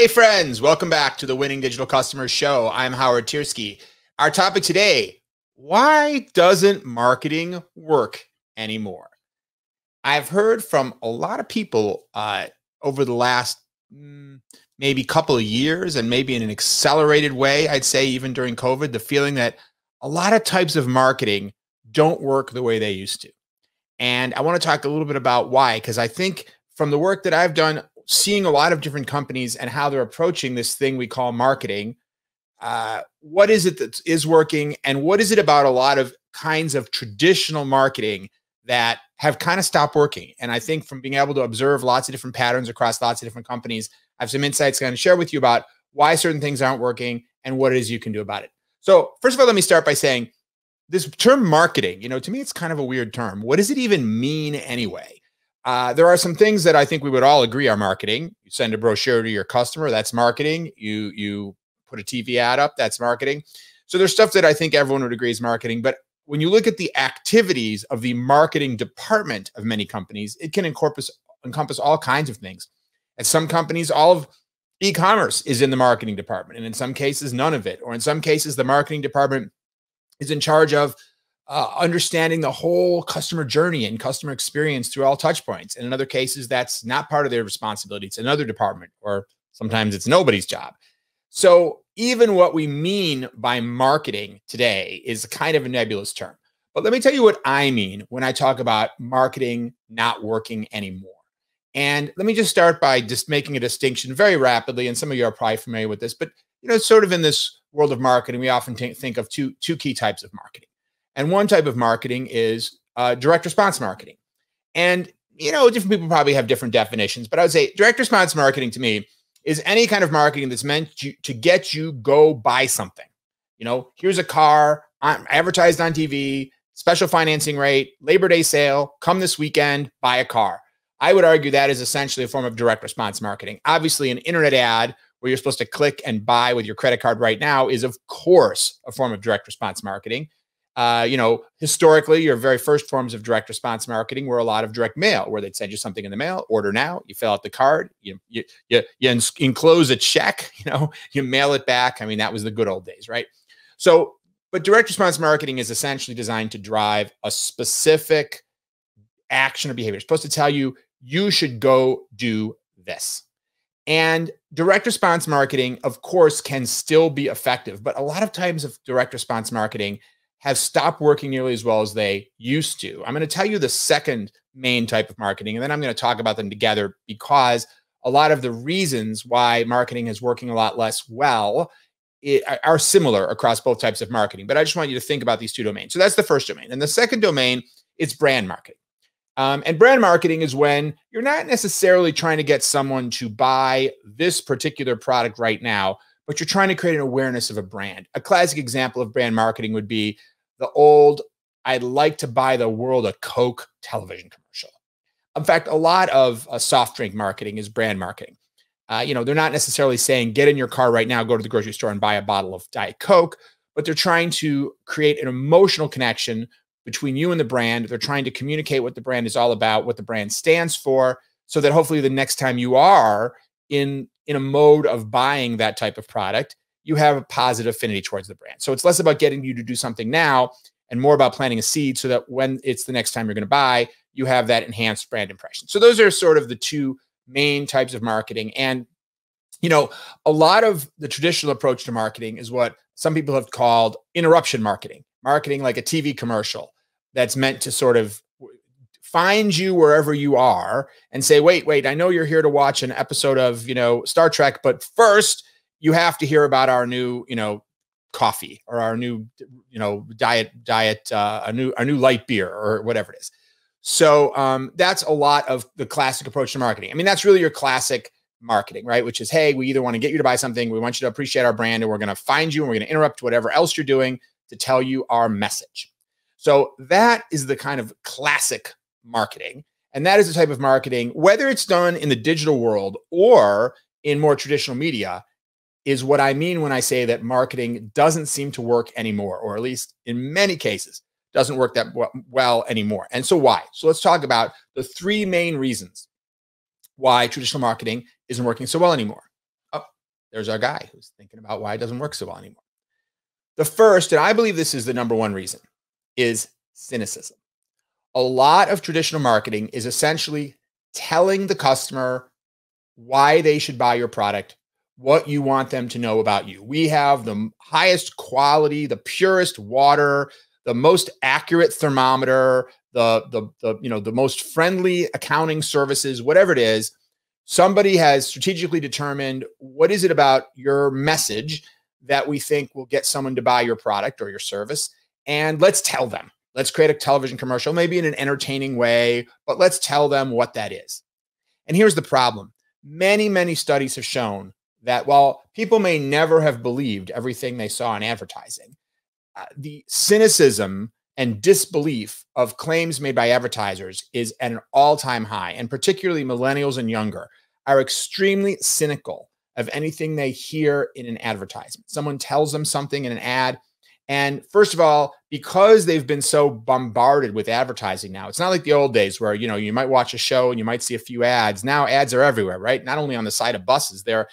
Hey, friends, welcome back to the Winning Digital Customers Show. I'm Howard Tiersky. Our topic today why doesn't marketing work anymore? I've heard from a lot of people uh, over the last mm, maybe couple of years and maybe in an accelerated way, I'd say even during COVID, the feeling that a lot of types of marketing don't work the way they used to. And I want to talk a little bit about why, because I think from the work that I've done seeing a lot of different companies and how they're approaching this thing we call marketing. Uh, what is it that is working, and what is it about a lot of kinds of traditional marketing that have kind of stopped working? And I think from being able to observe lots of different patterns across lots of different companies, I have some insights I'm going to share with you about why certain things aren't working and what it is you can do about it. So, first of all, let me start by saying this term marketing, you know, to me, it's kind of a weird term. What does it even mean anyway? Uh, there are some things that I think we would all agree are marketing. You send a brochure to your customer, that's marketing. You you put a TV ad up, that's marketing. So there's stuff that I think everyone would agree is marketing. But when you look at the activities of the marketing department of many companies, it can encompass encompass all kinds of things. At some companies, all of e-commerce is in the marketing department, and in some cases, none of it. Or in some cases, the marketing department is in charge of uh, understanding the whole customer journey and customer experience through all touch points. And in other cases, that's not part of their responsibility. It's another department, or sometimes it's nobody's job. So even what we mean by marketing today is kind of a nebulous term. But let me tell you what I mean when I talk about marketing not working anymore. And let me just start by just making a distinction very rapidly. And some of you are probably familiar with this, but you know, sort of in this world of marketing, we often think of two two key types of marketing. And one type of marketing is uh, direct response marketing. And, you know, different people probably have different definitions, but I would say direct response marketing to me is any kind of marketing that's meant to, to get you go buy something. You know, here's a car I'm advertised on TV, special financing rate, Labor Day sale, come this weekend, buy a car. I would argue that is essentially a form of direct response marketing. Obviously, an internet ad where you're supposed to click and buy with your credit card right now is, of course, a form of direct response marketing. Uh, you know, historically, your very first forms of direct response marketing were a lot of direct mail, where they'd send you something in the mail, order now, you fill out the card, you you you, you enclose a check, you know, you mail it back. I mean, that was the good old days, right? So, but direct response marketing is essentially designed to drive a specific action or behavior. It's supposed to tell you you should go do this. And direct response marketing, of course, can still be effective, but a lot of times of direct response marketing have stopped working nearly as well as they used to. I'm going to tell you the second main type of marketing, and then I'm going to talk about them together because a lot of the reasons why marketing is working a lot less well it, are similar across both types of marketing. But I just want you to think about these two domains. So that's the first domain. And the second domain is brand marketing. Um, and brand marketing is when you're not necessarily trying to get someone to buy this particular product right now, but you're trying to create an awareness of a brand. A classic example of brand marketing would be the old I'd like to buy the world a Coke television commercial. In fact, a lot of uh, soft drink marketing is brand marketing. Uh, you know, they're not necessarily saying get in your car right now, go to the grocery store and buy a bottle of Diet Coke, but they're trying to create an emotional connection between you and the brand. They're trying to communicate what the brand is all about, what the brand stands for, so that hopefully the next time you are in in a mode of buying that type of product, you have a positive affinity towards the brand. So it's less about getting you to do something now and more about planting a seed so that when it's the next time you're going to buy, you have that enhanced brand impression. So those are sort of the two main types of marketing. And, you know, a lot of the traditional approach to marketing is what some people have called interruption marketing, marketing like a TV commercial that's meant to sort of find you wherever you are and say, wait, wait, I know you're here to watch an episode of, you know, Star Trek, but first, you have to hear about our new, you know, coffee or our new, you know, diet, diet, uh, a new, a new light beer or whatever it is. So um, that's a lot of the classic approach to marketing. I mean, that's really your classic marketing, right? Which is, hey, we either want to get you to buy something, we want you to appreciate our brand, and we're going to find you and we're going to interrupt whatever else you're doing to tell you our message. So that is the kind of classic marketing. And that is the type of marketing, whether it's done in the digital world or in more traditional media, is what I mean when I say that marketing doesn't seem to work anymore, or at least in many cases, doesn't work that well anymore. And so, why? So, let's talk about the three main reasons why traditional marketing isn't working so well anymore. Oh, there's our guy who's thinking about why it doesn't work so well anymore. The first, and I believe this is the number one reason, is cynicism. A lot of traditional marketing is essentially telling the customer why they should buy your product, what you want them to know about you. We have the highest quality, the purest water, the most accurate thermometer, the the the you know the most friendly accounting services, whatever it is. Somebody has strategically determined what is it about your message that we think will get someone to buy your product or your service. And let's tell them. Let's create a television commercial, maybe in an entertaining way, but let's tell them what that is. And here's the problem many, many studies have shown that while people may never have believed everything they saw in advertising, uh, the cynicism and disbelief of claims made by advertisers is at an all time high, and particularly millennials and younger are extremely cynical of anything they hear in an advertisement. Someone tells them something in an ad. And first of all, because they've been so bombarded with advertising now, it's not like the old days where, you know, you might watch a show and you might see a few ads. Now ads are everywhere, right? Not only on the side of buses, they're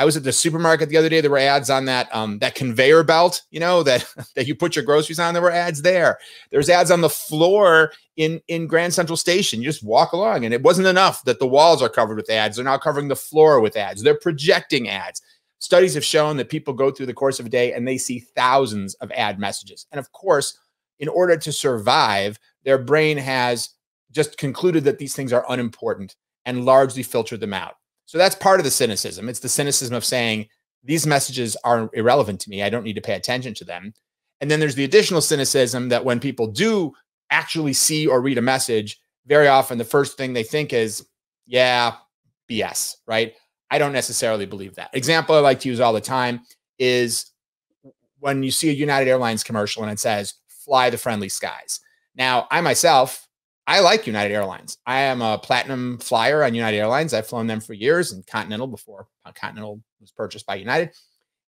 I was at the supermarket the other day. There were ads on that um, that conveyor belt, you know, that that you put your groceries on. There were ads there. There's ads on the floor in in Grand Central Station. You just walk along, and it wasn't enough that the walls are covered with ads. They're now covering the floor with ads. They're projecting ads. Studies have shown that people go through the course of a day and they see thousands of ad messages. And of course, in order to survive, their brain has just concluded that these things are unimportant and largely filtered them out. So that's part of the cynicism. It's the cynicism of saying these messages are irrelevant to me. I don't need to pay attention to them. And then there's the additional cynicism that when people do actually see or read a message, very often the first thing they think is, yeah, BS, right? I don't necessarily believe that. Example I like to use all the time is when you see a United Airlines commercial and it says, fly the friendly skies. Now, I myself I like United Airlines. I am a platinum flyer on United Airlines. I've flown them for years and Continental before Continental was purchased by United.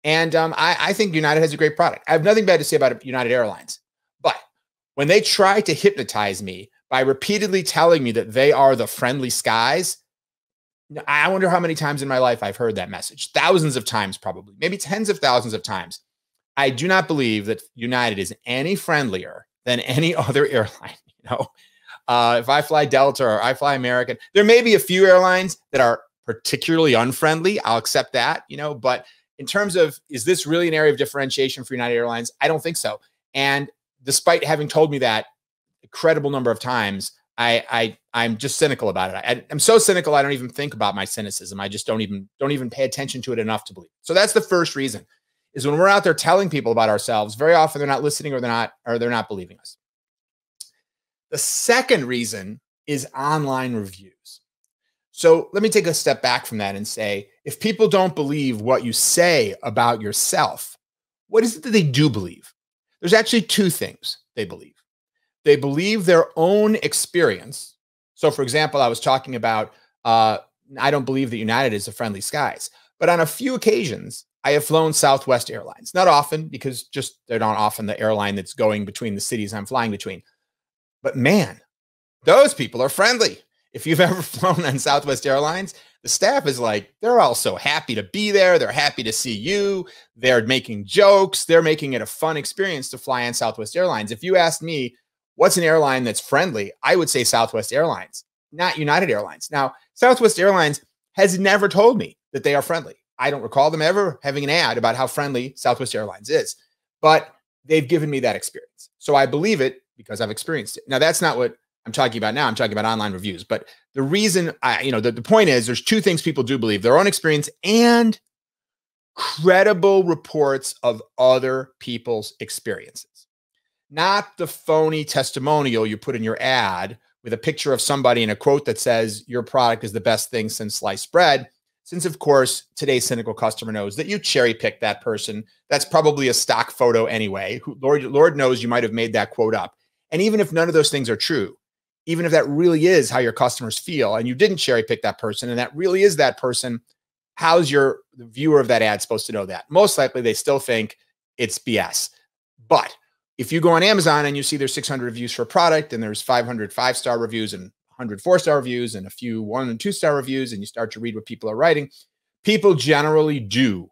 And um, I, I, think United has a great product. I have nothing bad to say about United Airlines. But when they try to hypnotize me by repeatedly telling me that they are the friendly skies, I wonder how many times in my life I've heard that message. Thousands of times, probably, maybe tens of thousands of times. I do not believe that United is any friendlier than any other airline. You know, uh, if I fly Delta or I fly American, there may be a few airlines that are particularly unfriendly. I'll accept that, you know, but in terms of is this really an area of differentiation for United Airlines? I don't think so. And despite having told me that a credible number of times, I, I I'm just cynical about it. I, I'm so cynical I don't even think about my cynicism. I just don't even don't even pay attention to it enough to believe. So that's the first reason is when we're out there telling people about ourselves, very often they're not listening or they're not or they're not believing us. The second reason is online reviews. So let me take a step back from that and say if people don't believe what you say about yourself, what is it that they do believe? There's actually two things they believe. They believe their own experience. So, for example, I was talking about uh, I don't believe that United is a friendly skies, but on a few occasions, I have flown Southwest Airlines. Not often because just they're not often the airline that's going between the cities I'm flying between. But man, those people are friendly. If you've ever flown on Southwest Airlines, the staff is like, they're all so happy to be there. They're happy to see you. They're making jokes. They're making it a fun experience to fly on Southwest Airlines. If you asked me, what's an airline that's friendly? I would say Southwest Airlines, not United Airlines. Now, Southwest Airlines has never told me that they are friendly. I don't recall them ever having an ad about how friendly Southwest Airlines is, but they've given me that experience. So I believe it because I've experienced it. Now, that's not what I'm talking about now. I'm talking about online reviews. But the reason I, you know, the, the point is there's two things people do believe their own experience and credible reports of other people's experiences, not the phony testimonial you put in your ad with a picture of somebody and a quote that says your product is the best thing since sliced bread. Since, of course, today's cynical customer knows that you cherry picked that person. That's probably a stock photo anyway. Lord, Lord knows you might have made that quote up. And even if none of those things are true, even if that really is how your customers feel and you didn't cherry pick that person and that really is that person, how's your viewer of that ad supposed to know that? Most likely they still think it's BS. But if you go on Amazon and you see there's 600 reviews for a product and there's 500 five star reviews and 100 four star reviews and a few one and two star reviews, and you start to read what people are writing, people generally do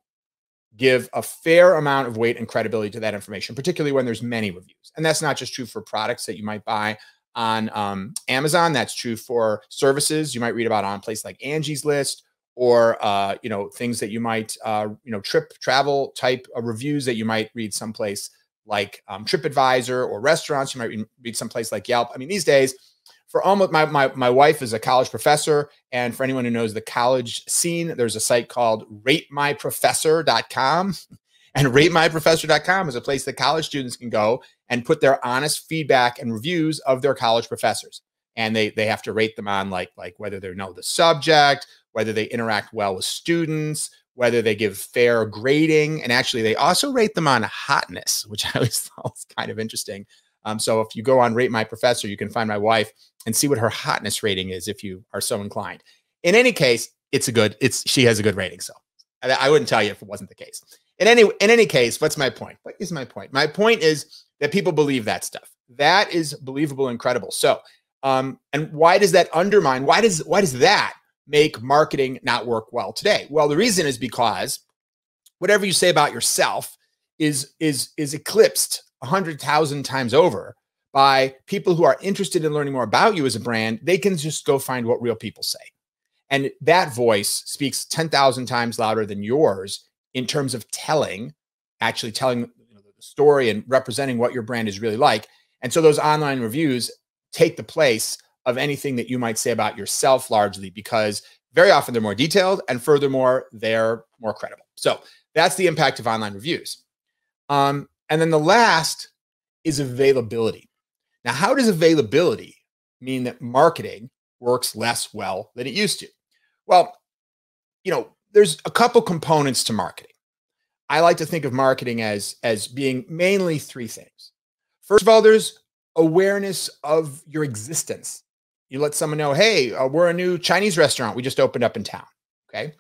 give a fair amount of weight and credibility to that information, particularly when there's many reviews. And that's not just true for products that you might buy on um, Amazon. That's true for services you might read about on a place like Angie's List or uh, you know things that you might uh, you know trip travel type reviews that you might read someplace like um, TripAdvisor or restaurants you might read someplace like Yelp. I mean these days for almost my, my my wife is a college professor and for anyone who knows the college scene there's a site called ratemyprofessor.com and ratemyprofessor.com is a place that college students can go and put their honest feedback and reviews of their college professors. And they they have to rate them on like like whether they know the subject whether they interact well with students whether they give fair grading and actually they also rate them on hotness which i always thought was kind of interesting. Um, so if you go on rate my professor you can find my wife and see what her hotness rating is if you are so inclined. In any case, it's a good, it's she has a good rating. So I, I wouldn't tell you if it wasn't the case. In any in any case, what's my point? What is my point? My point is that people believe that stuff. That is believable and credible. So um, and why does that undermine? Why does why does that make marketing not work well today? Well, the reason is because whatever you say about yourself is is is eclipsed a hundred thousand times over by people who are interested in learning more about you as a brand, they can just go find what real people say. And that voice speaks 10,000 times louder than yours in terms of telling, actually telling you know, the story and representing what your brand is really like. And so those online reviews take the place of anything that you might say about yourself largely because very often they're more detailed and furthermore, they're more credible. So that's the impact of online reviews. Um, and then the last is availability. Now, how does availability mean that marketing works less well than it used to? Well, you know, there's a couple components to marketing. I like to think of marketing as as being mainly three things. First of all, there's awareness of your existence. You let someone know, "Hey, uh, we're a new Chinese restaurant we just opened up in town." Okay?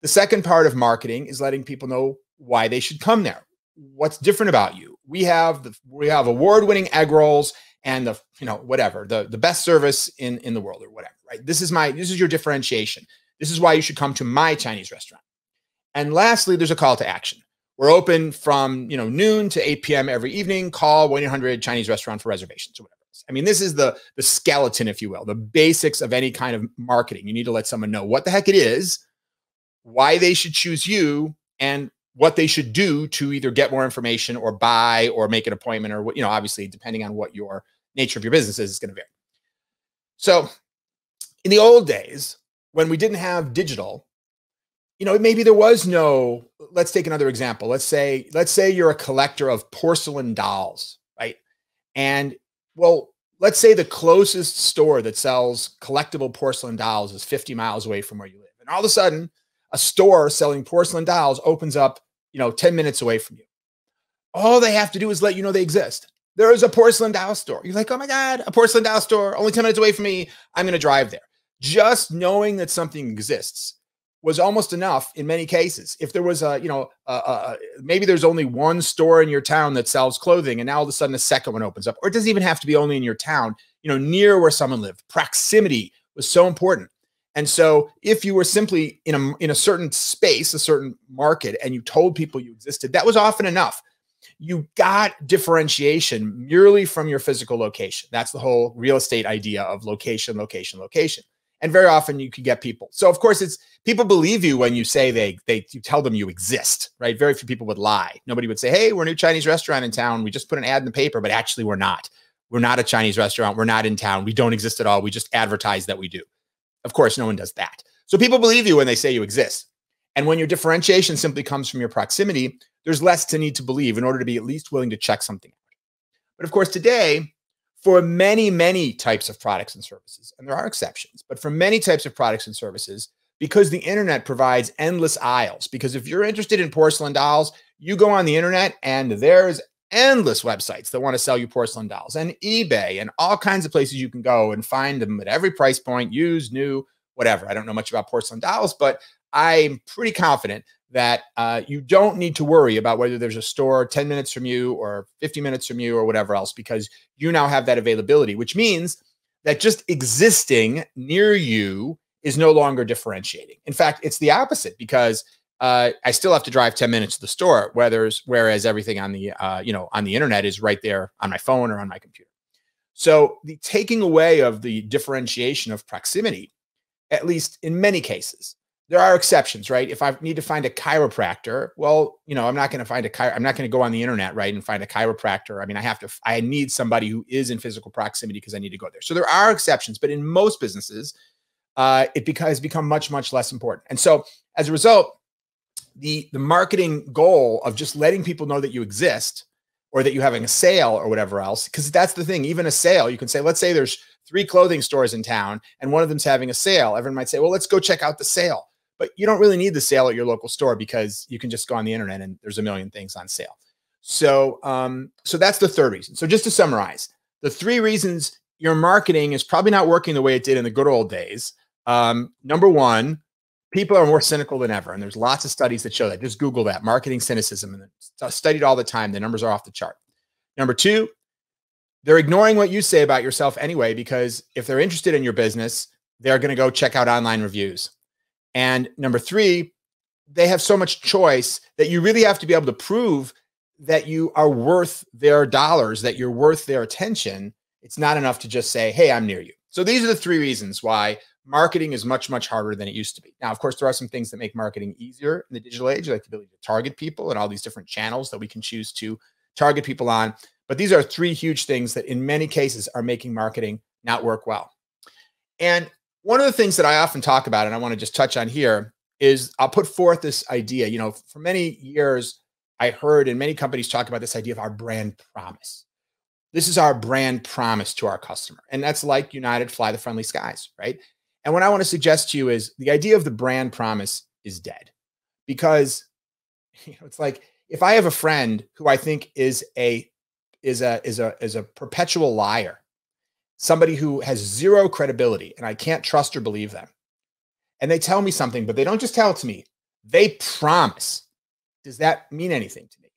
The second part of marketing is letting people know why they should come there. What's different about you? We have the we have award-winning egg rolls and the you know whatever the the best service in in the world or whatever right? This is my this is your differentiation. This is why you should come to my chinese restaurant. And lastly there's a call to action. We're open from you know noon to 8 p.m every evening. Call 1-800 chinese restaurant for reservations or whatever i mean this is the the skeleton if you will the basics of any kind of marketing. You need to let someone know what the heck it is why they should choose you and what they should do to either get more information or buy or make an appointment or what, you know obviously depending on what your nature of your business is, is going to vary so in the old days when we didn't have digital you know maybe there was no let's take another example let's say let's say you're a collector of porcelain dolls right and well let's say the closest store that sells collectible porcelain dolls is 50 miles away from where you live and all of a sudden a store selling porcelain dolls opens up, you know, 10 minutes away from you. All they have to do is let you know they exist. There is a porcelain doll store. You're like, oh my God, a porcelain doll store, only 10 minutes away from me. I'm going to drive there. Just knowing that something exists was almost enough in many cases. If there was a, you know, uh, uh, maybe there's only one store in your town that sells clothing, and now all of a sudden a second one opens up, or it doesn't even have to be only in your town, you know, near where someone lived. Proximity was so important. And so if you were simply in a in a certain space, a certain market, and you told people you existed, that was often enough. You got differentiation merely from your physical location. That's the whole real estate idea of location, location, location. And very often you could get people. So of course it's people believe you when you say they they you tell them you exist, right? Very few people would lie. Nobody would say, "Hey, we're a new Chinese restaurant in town. We just put an ad in the paper, but actually we're not. We're not a Chinese restaurant. We're not in town. We don't exist at all. We just advertise that we do." Of course, no one does that. So people believe you when they say you exist. And when your differentiation simply comes from your proximity, there's less to need to believe in order to be at least willing to check something out. But of course, today, for many, many types of products and services, and there are exceptions, but for many types of products and services, because the internet provides endless aisles. Because if you're interested in porcelain dolls, you go on the internet and there's endless websites that want to sell you porcelain dolls and eBay and all kinds of places you can go and find them at every price point, used, new, whatever. I don't know much about porcelain dolls, but I'm pretty confident that uh, you don't need to worry about whether there's a store 10 minutes from you or 50 minutes from you or whatever else, because you now have that availability, which means that just existing near you is no longer differentiating. In fact, it's the opposite because uh, I still have to drive 10 minutes to the store, whereas, whereas everything on the, uh, you know, on the internet is right there on my phone or on my computer. So the taking away of the differentiation of proximity, at least in many cases, there are exceptions, right? If I need to find a chiropractor, well, you know, I'm not going to find a chiro- I'm not going to go on the internet, right, and find a chiropractor. I mean, I have to I need somebody who is in physical proximity because I need to go there. So there are exceptions, but in most businesses, uh, it beca- has become much much less important. And so as a result, the the marketing goal of just letting people know that you exist or that you're having a sale or whatever else, because that's the thing. Even a sale, you can say, let's say there's three clothing stores in town and one of them's having a sale. Everyone might say, well, let's go check out the sale but you don't really need the sale at your local store because you can just go on the internet and there's a million things on sale. So, um, so that's the third reason. So just to summarize, the three reasons your marketing is probably not working the way it did in the good old days. Um, number one, people are more cynical than ever, and there's lots of studies that show that. Just Google that marketing cynicism, and studied all the time. The numbers are off the chart. Number two, they're ignoring what you say about yourself anyway, because if they're interested in your business, they're going to go check out online reviews. And number three, they have so much choice that you really have to be able to prove that you are worth their dollars, that you're worth their attention. It's not enough to just say, hey, I'm near you. So these are the three reasons why marketing is much, much harder than it used to be. Now, of course, there are some things that make marketing easier in the digital age, like the ability to target people and all these different channels that we can choose to target people on. But these are three huge things that in many cases are making marketing not work well. And one of the things that I often talk about, and I want to just touch on here, is I'll put forth this idea. You know, for many years, I heard in many companies talk about this idea of our brand promise. This is our brand promise to our customer. And that's like United Fly the Friendly Skies, right? And what I want to suggest to you is the idea of the brand promise is dead because you know, it's like if I have a friend who I think is a is a is a is a perpetual liar somebody who has zero credibility and I can't trust or believe them. And they tell me something, but they don't just tell it to me, they promise. Does that mean anything to me?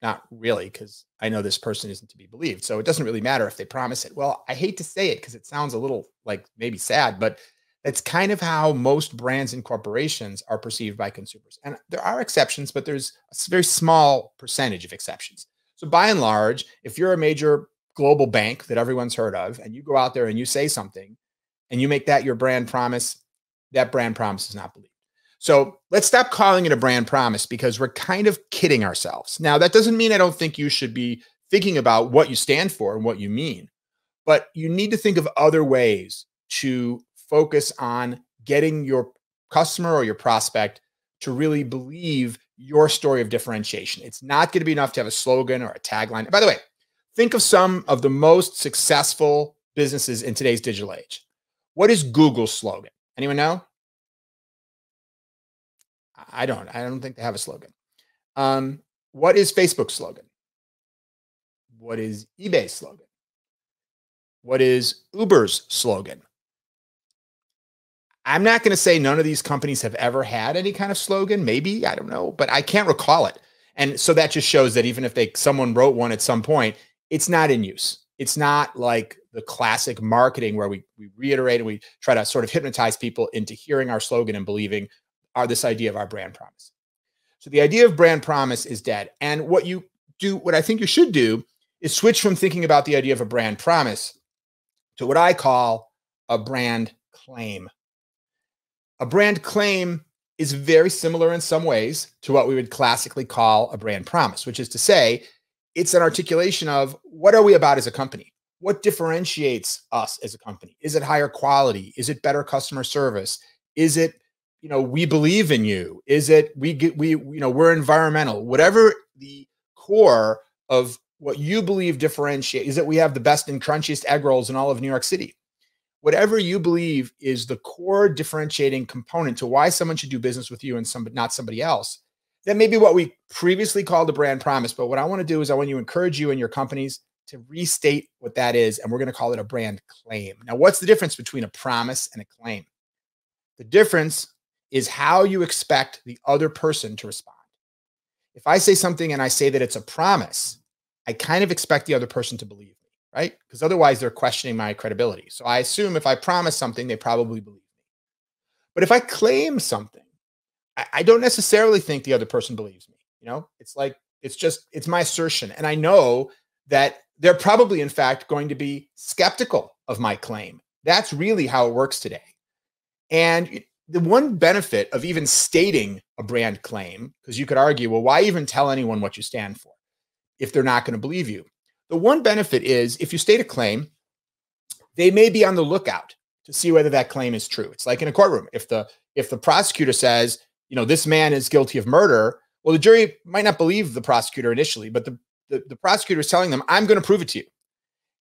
Not really, because I know this person isn't to be believed. So it doesn't really matter if they promise it. Well, I hate to say it because it sounds a little like maybe sad, but that's kind of how most brands and corporations are perceived by consumers. And there are exceptions, but there's a very small percentage of exceptions. So by and large, if you're a major global bank that everyone's heard of, and you go out there and you say something and you make that your brand promise, that brand promise is not believed. So let's stop calling it a brand promise because we're kind of kidding ourselves. Now, that doesn't mean I don't think you should be thinking about what you stand for and what you mean, but you need to think of other ways to focus on getting your customer or your prospect to really believe your story of differentiation. It's not going to be enough to have a slogan or a tagline. By the way, Think of some of the most successful businesses in today's digital age. What is Google's slogan? Anyone know? I don't. I don't think they have a slogan. Um, what is Facebook's slogan? What is eBay's slogan? What is Uber's slogan? I'm not going to say none of these companies have ever had any kind of slogan. Maybe I don't know, but I can't recall it. And so that just shows that even if they someone wrote one at some point, it's not in use. It's not like the classic marketing where we, we reiterate and we try to sort of hypnotize people into hearing our slogan and believing our this idea of our brand promise. So the idea of brand promise is dead. And what you do, what I think you should do is switch from thinking about the idea of a brand promise to what I call a brand claim. A brand claim is very similar in some ways to what we would classically call a brand promise, which is to say, it's an articulation of what are we about as a company? What differentiates us as a company? Is it higher quality? Is it better customer service? Is it, you know, we believe in you? Is it we get we you know, we're environmental? Whatever the core of what you believe differentiate is that we have the best and crunchiest egg rolls in all of New York City. Whatever you believe is the core differentiating component to why someone should do business with you and somebody not somebody else that may be what we previously called a brand promise. But what I want to do is I want to encourage you and your companies to restate what that is. And we're going to call it a brand claim. Now, what's the difference between a promise and a claim? The difference is how you expect the other person to respond. If I say something and I say that it's a promise, I kind of expect the other person to believe me, right? Because otherwise they're questioning my credibility. So I assume if I promise something, they probably believe me. But if I claim something, I, don't necessarily think the other person believes me. You know, it's like, it's just, it's my assertion. And I know that they're probably, in fact, going to be skeptical of my claim. That's really how it works today. And the one benefit of even stating a brand claim, because you could argue, well, why even tell anyone what you stand for if they're not going to believe you? The one benefit is if you state a claim, they may be on the lookout to see whether that claim is true. It's like in a courtroom. If the if the prosecutor says, you know, this man is guilty of murder, well, the jury might not believe the prosecutor initially, but the the, the prosecutor is telling them, I'm going to prove it to you.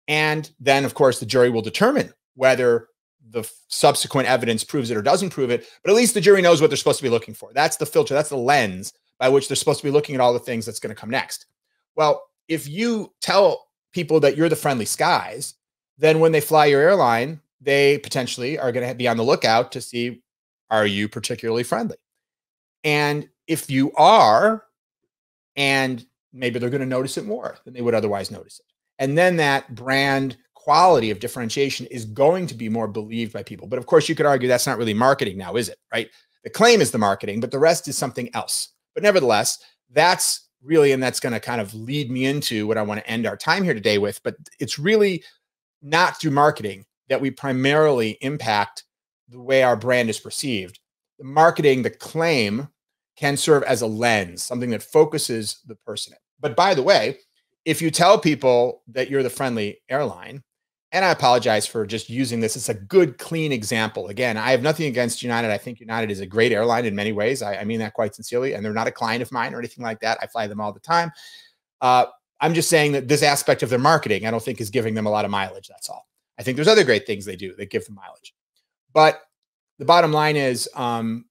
And then, of course, the jury will determine whether the subsequent evidence proves it or doesn't prove it. But at least the jury knows what they're supposed to be looking for. That's the filter, that's the lens by which they're supposed to be looking at all the things that's going to come next. Well, if you tell people that you're the friendly skies, then when they fly your airline, they potentially are going to be on the lookout to see are you particularly friendly? And if you are, and maybe they're going to notice it more than they would otherwise notice it. And then that brand quality of differentiation is going to be more believed by people. But of course, you could argue that's not really marketing now, is it? Right? The claim is the marketing, but the rest is something else. But nevertheless, that's really, and that's going to kind of lead me into what I want to end our time here today with. But it's really not through marketing that we primarily impact the way our brand is perceived. The marketing, the claim can serve as a lens, something that focuses the person. But by the way, if you tell people that you're the friendly airline, and I apologize for just using this. It's a good, clean example. Again, I have nothing against United. I think United is a great airline in many ways. I, I mean that quite sincerely. And they're not a client of mine or anything like that. I fly them all the time. Uh, I'm just saying that this aspect of their marketing, I don't think is giving them a lot of mileage. That's all. I think there's other great things they do that give them mileage. But the bottom line is um,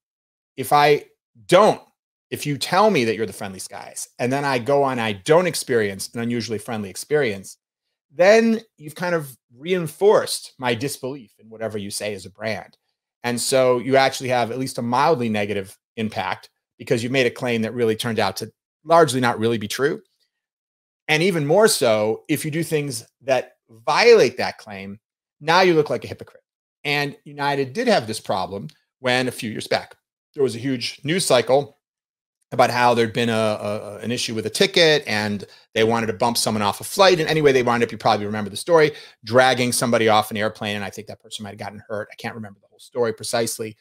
if I don't, if you tell me that you're the friendly skies and then I go on, I don't experience an unusually friendly experience, then you've kind of reinforced my disbelief in whatever you say as a brand. And so you actually have at least a mildly negative impact because you've made a claim that really turned out to largely not really be true. And even more so, if you do things that violate that claim, now you look like a hypocrite. And United did have this problem when a few years back there was a huge news cycle about how there'd been a, a, an issue with a ticket and they wanted to bump someone off a flight. And anyway, they wound up, you probably remember the story, dragging somebody off an airplane. And I think that person might have gotten hurt. I can't remember the whole story precisely.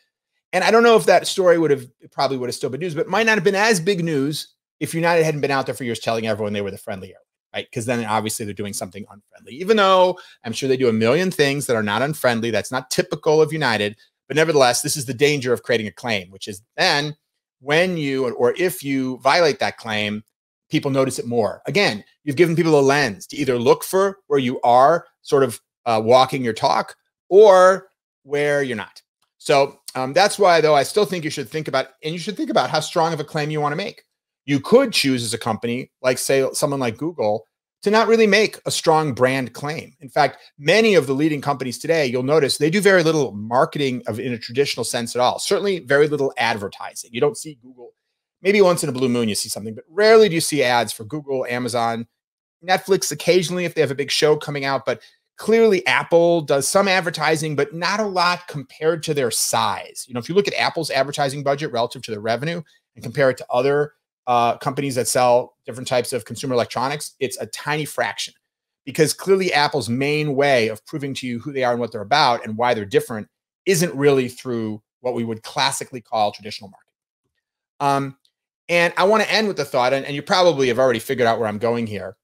And I don't know if that story would have probably would have still been news, but might not have been as big news if United hadn't been out there for years telling everyone they were the friendly airline, right? Because then obviously they're doing something unfriendly, even though I'm sure they do a million things that are not unfriendly. That's not typical of United. But nevertheless, this is the danger of creating a claim, which is then when you or if you violate that claim, people notice it more. Again, you've given people a lens to either look for where you are sort of uh, walking your talk or where you're not. So um, that's why, though, I still think you should think about, and you should think about how strong of a claim you want to make. You could choose as a company, like say someone like Google, to not really make a strong brand claim. In fact, many of the leading companies today, you'll notice they do very little marketing of in a traditional sense at all. Certainly very little advertising. You don't see Google. Maybe once in a blue moon you see something, but rarely do you see ads for Google, Amazon, Netflix occasionally if they have a big show coming out, but clearly Apple does some advertising, but not a lot compared to their size. You know, if you look at Apple's advertising budget relative to their revenue and compare it to other uh, companies that sell different types of consumer electronics, it's a tiny fraction because clearly Apple's main way of proving to you who they are and what they're about and why they're different isn't really through what we would classically call traditional marketing. Um, and I want to end with the thought, and, and you probably have already figured out where I'm going here.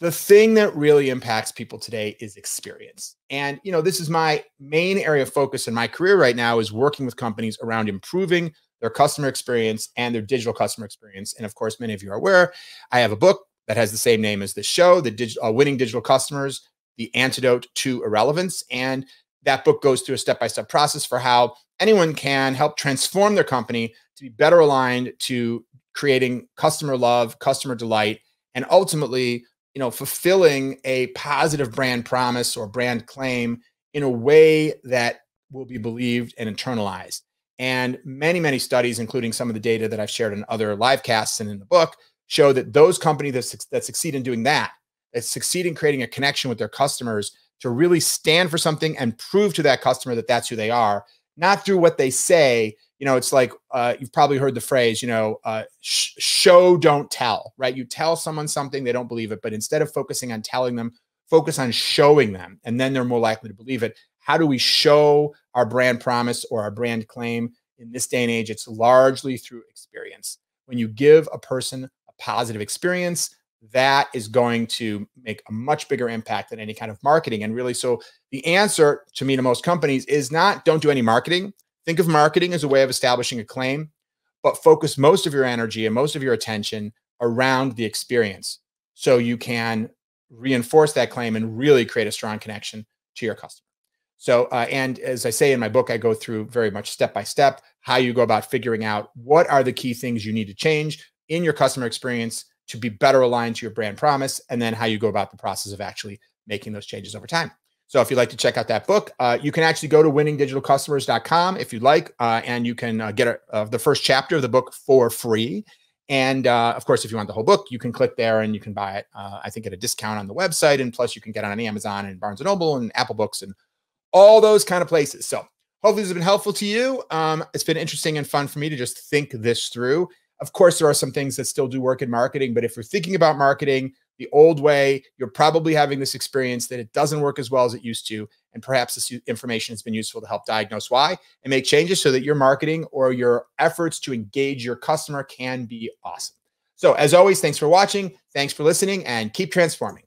The thing that really impacts people today is experience. And you know, this is my main area of focus in my career right now is working with companies around improving their customer experience and their digital customer experience. And of course, many of you are aware, I have a book that has the same name as the show, the uh, Winning Digital Customers, The Antidote to Irrelevance. And that book goes through a step by step process for how anyone can help transform their company to be better aligned to creating customer love, customer delight, and ultimately, you know, fulfilling a positive brand promise or brand claim in a way that will be believed and internalized. And many, many studies, including some of the data that I've shared in other live casts and in the book, show that those companies that, that succeed in doing that, that succeed in creating a connection with their customers to really stand for something and prove to that customer that that's who they are, not through what they say. You know, it's like uh, you've probably heard the phrase, you know, uh, sh- show, don't tell, right? You tell someone something, they don't believe it. But instead of focusing on telling them, focus on showing them, and then they're more likely to believe it. How do we show our brand promise or our brand claim? In this day and age, it's largely through experience. When you give a person a positive experience, that is going to make a much bigger impact than any kind of marketing. And really, so the answer to me to most companies is not don't do any marketing. Think of marketing as a way of establishing a claim, but focus most of your energy and most of your attention around the experience so you can reinforce that claim and really create a strong connection to your customer. So, uh, and as I say in my book, I go through very much step by step how you go about figuring out what are the key things you need to change in your customer experience to be better aligned to your brand promise, and then how you go about the process of actually making those changes over time. So if you'd like to check out that book, uh, you can actually go to winningdigitalcustomers.com if you'd like, uh, and you can uh, get a, uh, the first chapter of the book for free. And uh, of course, if you want the whole book, you can click there and you can buy it. Uh, I think at a discount on the website, and plus you can get it on Amazon and Barnes and Noble and Apple Books and all those kind of places. So hopefully this has been helpful to you. Um, it's been interesting and fun for me to just think this through. Of course, there are some things that still do work in marketing, but if you're thinking about marketing the old way, you're probably having this experience that it doesn't work as well as it used to. And perhaps this information has been useful to help diagnose why and make changes so that your marketing or your efforts to engage your customer can be awesome. So, as always, thanks for watching, thanks for listening, and keep transforming.